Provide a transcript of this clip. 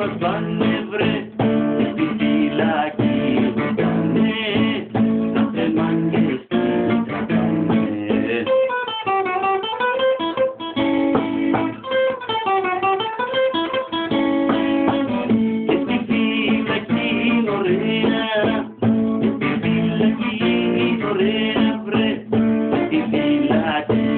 μας πάνε βρε στη φυλακή πάνε θα σε μάγκες τι θα κάνε και στη φυλακή είναι ωραία και στη φυλακή είναι ωραία βρε στη φυλακή